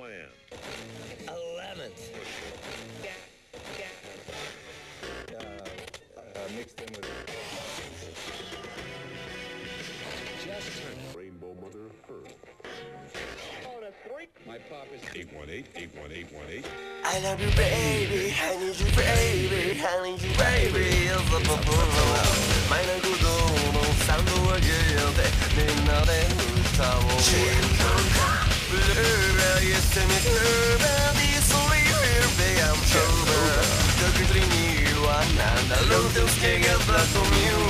plan. 11th. Uh, uh, mixed in with Rainbow Mother Earth. My pop is 818-818-818. I love you, baby. I need you, baby. I need you, baby. My Sound of a girl. They Lugnt, du ska gamla som jord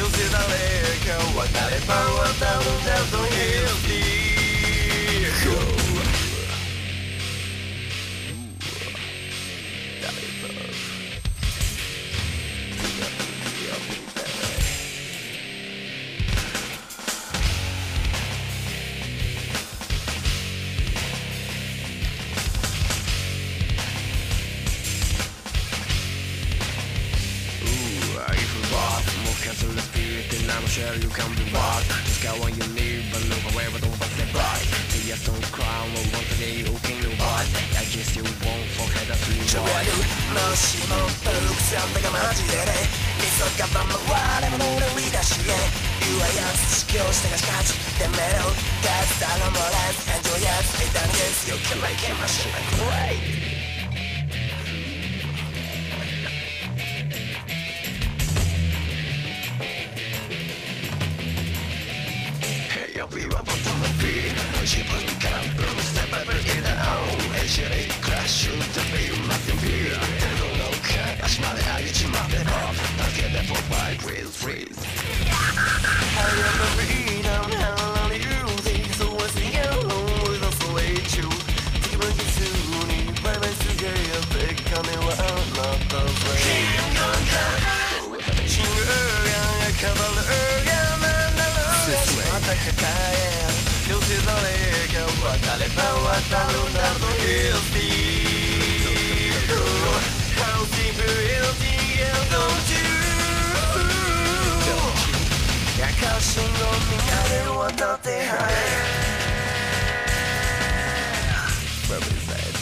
Eu sinaleca, o Atarefão, o Atalão, Deus, o Rio, cancel the spirit, then I'm sure you can be bought. Just go on your knee, but look away, but don't back that back. Say yes, don't cry, no one today, who can you buy? I guess you won't forget that you want. もしもブルックさんだがマジでね急がば回れもの売り出しへ You are young 試供したがしかちでメロthat's the no more life enjoy it 一旦です You can make it machine great Yo, we both on the beat. She put me down, boom, step up and get it on. Hey, she ain't crash, shoot the beat, nothing beat. They don't know, cat, I smell it, I get you it off. Don't get that for five, freeze, freeze. I am the freedom, 戦え両手の霊が分かれば渡るんだぞ Here's the Housing building and don't you 赤信号にあれ渡って Where is that?